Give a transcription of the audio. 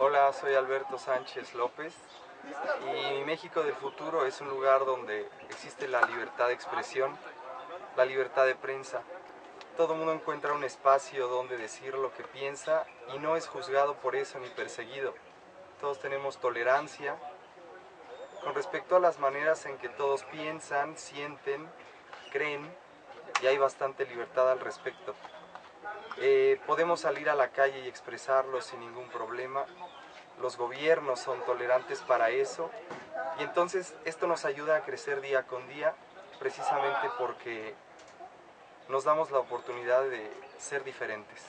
Hola, soy Alberto Sánchez López y México del futuro es un lugar donde existe la libertad de expresión, la libertad de prensa. Todo mundo encuentra un espacio donde decir lo que piensa y no es juzgado por eso ni perseguido. Todos tenemos tolerancia con respecto a las maneras en que todos piensan, sienten, creen y hay bastante libertad al respecto. Eh, podemos salir a la calle y expresarlo sin ningún problema. Los gobiernos son tolerantes para eso y entonces esto nos ayuda a crecer día con día precisamente porque nos damos la oportunidad de ser diferentes.